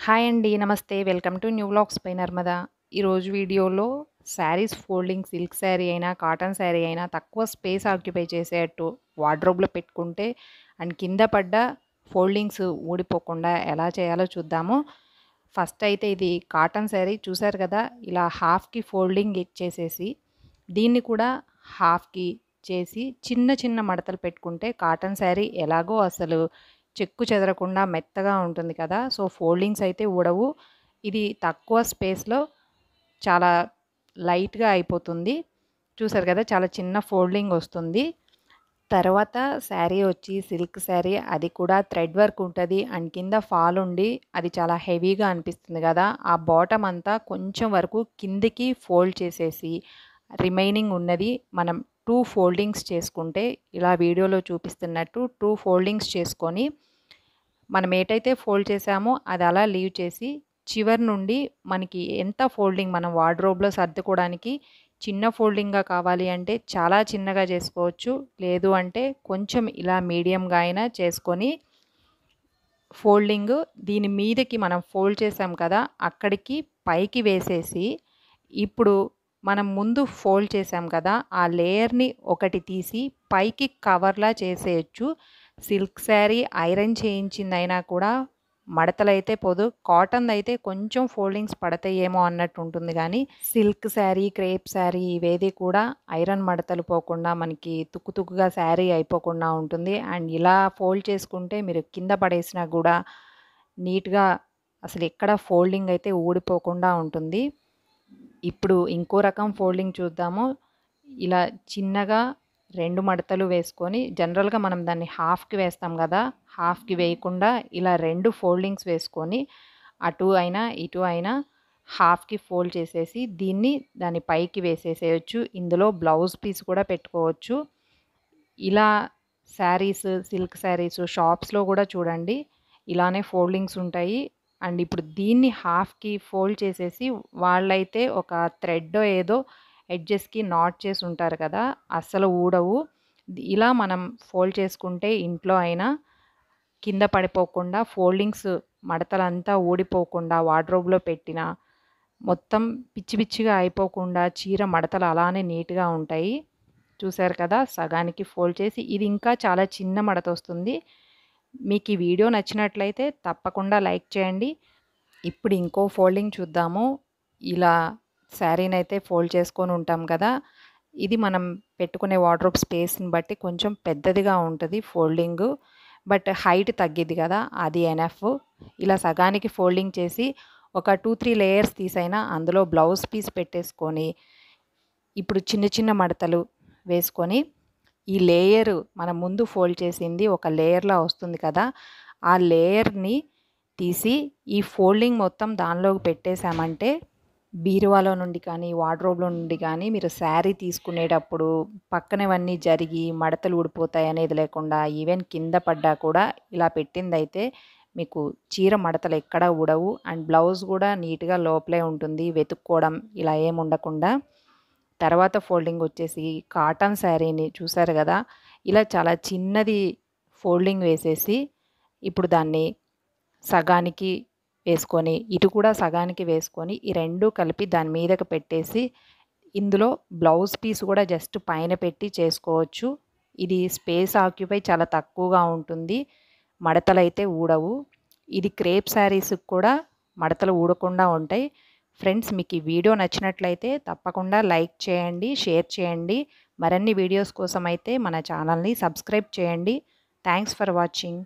Hi అండి. నమస్తే. Welcome to new blogs by Narmada. ఈరోజు వీడియోలో శారీస్ ఫోల్డింగ్ సిల్క్ శారీ అయినా, కాటన్ శారీ అయినా తక్కువ స్పేస్ ఆక్యుపై చేసేటట్టు వార్డ్రోబ్‌లో పెట్టుకుంటే అండ్ కింద పడ్డ ఫోల్డింగ్స్ ఊడిపోకుండా ఎలా చేయాలో చూద్దాము. ఫస్ట్ అయితే ఇది కాటన్ శారీ చూసారు కదా! ఇలా హాఫ్‌కి ఫోల్డింగ్ ఇచ్చేసేసి దీన్ని కూడా హాఫ్‌కి చేసి చిన్న చిన్న మడతలు పెట్టుకుంటే కాటన్ శారీ ఎలాగో అసలు చెక్కు చెదరకుండా మెత్తగా ఉంటుంది కదా! సో, ఫోల్డింగ్స్ అయితే ఊడవు. ఇది తక్కువ స్పేస్‌లో చాలా లైట్‌గా అయిపోతుంది. చూసారు కదా! చాలా చిన్న ఫోల్డింగ్ వస్తుంది. తర్వాత శారీ వచ్చి సిల్క్ శారీ అది కూడా థ్రెడ్ వర్క్ ఉంటుంది అండ్ కింద ఫాల్ ఉండి అది చాలా హెవీగా అనిపిస్తుంది కదా! ఆ బాటమ్ అంతా కొంచెం వరకు కిందికి ఫోల్డ్ చేసేసి రిమైనింగ్ ఉన్నది మనం టూ ఫోల్డింగ్స్ చేసుకుంటే ఇలా వీడియోలో చూపిస్తున్నట్టు టూ ఫోల్డింగ్స్ చేసుకొని మనం ఏటైతే ఫోల్డ్ చేసామో అది అలా లీవ్ చేసి చివరి నుండి మనకి ఎంత ఫోల్డింగ్ మనం వార్డ్రోబ్‌లో సర్దుకోవడానికి చిన్న ఫోల్డింగ్‌గా కావాలి అంటే చాలా చిన్నగా చేసుకోవచ్చు. లేదు అంటే కొంచెం ఇలా మీడియంగా అయినా చేసుకొని ఫోల్డింగ్ దీని మీదకి మనం ఫోల్డ్ చేసాం కదా! అక్కడికి పైకి వేసేసి ఇప్పుడు మనం ముందు ఫోల్డ్ చేసాం కదా! ఆ లేయర్‌ని ఒకటి తీసి పైకి కవర్‌లా చేసేయొచ్చు. సిల్క్ శారీ ఐరన్ చేయించిందైనా కూడా మడతలైతే పోదు. కాటన్‌దయితే కొంచెం ఫోల్డింగ్స్ పడతాయేమో అన్నట్టు ఉంటుంది కానీ సిల్క్ శారీ, క్రేప్ శారీ ఇవేది కూడా ఐరన్ మడతలు పోకుండా మనకి తుక్కు తుక్కుగా శారీ అయిపోకుండా ఉంటుంది. అండ్ ఇలా ఫోల్డ్ చేసుకుంటే మీరు కింద పడేసినా కూడా నీట్‌గా అసలు ఎక్కడ ఫోల్డింగ్ అయితే ఊడిపోకుండా ఉంటుంది. ఇప్పుడు ఇంకో రకం ఫోల్డింగ్ చూద్దాము. ఇలా చిన్నగా 2 మడతలు వేసుకొని జనరల్‌గా మనం దాన్ని హాఫ్‌కి వేస్తాం గదా! హాఫ్‌కి వేయకుండా ఇలా 2 ఫోల్డింగ్స్ వేసుకొని అటు అయినా, ఇటు అయినా హాఫ్‌కి ఫోల్డ్ చేసేసి దీన్ని దాని పైకి వేసేసేయొచ్చు. ఇందులో బ్లౌజ్ పీస్ కూడా పెట్టుకోవచ్చు. ఇలా శారీస్, సిల్క్ శారీస్ షాప్స్‌లో గూడా చూడండి ఇలానే ఫోల్డింగ్స్ ఉంటాయి. అండ్ ఇప్పుడు దీన్ని హాఫ్‌కి ఫోల్డ్ చేసేసి వాళ్ళైతే ఒక థ్రెడ్ ఏదో ఎడ్జెస్‌కి నాట్ చేసి ఉంటారు కదా! అస్సలు ఊడవు. ఇలా మనం ఫోల్డ్ చేసుకుంటే ఇంట్లో అయినా కింద పడిపోకుండా ఫోల్డింగ్స్ మడతలంతా ఊడిపోకుండా వార్డ్రోబ్‌లో పెట్టిన మొత్తం పిచ్చి పిచ్చిగా అయిపోకుండా చీర మడతలు అలానే నీట్‌గా ఉంటాయి. చూసారు కదా! సగానికి ఫోల్డ్ చేసి ఇది ఇంకా చాలా చిన్న మడత వస్తుంది మీకు ఈ వీడియో నచ్చినట్లయితే తప్పకుండా లైక్ చేయండి. ఇప్పుడు ఇంకో ఫోల్డింగ్ చూద్దాము. ఇలా శారీని అయితే ఫోల్డ్ చేసుకొని ఉంటాం కదా! ఇది మనం పెట్టుకునే వార్డ్రోబ్ స్పేస్‌ని బట్టి కొంచెం పెద్దదిగా ఉంటుంది ఫోల్డింగు. బట్ హైట్ తగ్గిద్ది కదా! అది ఎనఫ్. ఇలా సగానికి ఫోల్డింగ్ చేసి ఒక 2, 3 లేయర్స్ తీసైనా అందులో బ్లౌజ్ పీస్ పెట్టేసుకొని ఇప్పుడు చిన్న చిన్న మడతలు వేసుకొని ఈ లేయర్ మనం ముందు ఫోల్డ్ చేసింది ఒక లేయర్‌లా వస్తుంది కదా! ఆ లేయర్‌ని తీసి ఈ ఫోల్డింగ్ మొత్తం దానిలోకి పెట్టేశామంటే బీరువాలో నుండి కానీ, వార్డ్రోబ్‌లో నుండి కానీ మీరు శారీ తీసుకునేటప్పుడు పక్కనవన్నీ జరిగి మడతలు ఊడిపోతాయి అనేది లేకుండా ఈవెన్ కింద పడ్డా కూడా ఇలా పెట్టిందైతే మీకు చీర మడతలు ఎక్కడా ఊడవు. అండ్ బ్లౌజ్ కూడా నీట్‌గా లోపలే ఉంటుంది. వెతుక్కోవడం ఇలా ఏమి ఉండకుండా. తర్వాత ఫోల్డింగ్ వచ్చేసి కాటన్ శారీని చూసారు కదా ఇలా చాలా చిన్నది ఫోల్డింగ్ వేసేసి ఇప్పుడు దాన్ని సగానికి వేసుకొని, ఇటు కూడా సగానికి వేసుకొని ఈ రెండు కలిపి దాని మీదకి పెట్టేసి ఇందులో బ్లౌజ్ పీస్ కూడా జస్ట్ పైన పెట్టి చేసుకోవచ్చు. ఇది స్పేస్ ఆక్యుపై చాలా తక్కువగా ఉంటుంది. మడతలు అయితే ఊడవు. ఇది క్రేప్ శారీస్‌కి కూడా మడతలు ఊడకుండా ఉంటాయి. ఫ్రెండ్స్ మీకు ఈ వీడియో నచ్చినట్లయితే తప్పకుండా లైక్ చేయండి, షేర్ చేయండి. మరిన్ని వీడియోస్ కోసం అయితే మన ఛానల్‌ని సబ్స్క్రైబ్ చేయండి. Thanks for watching.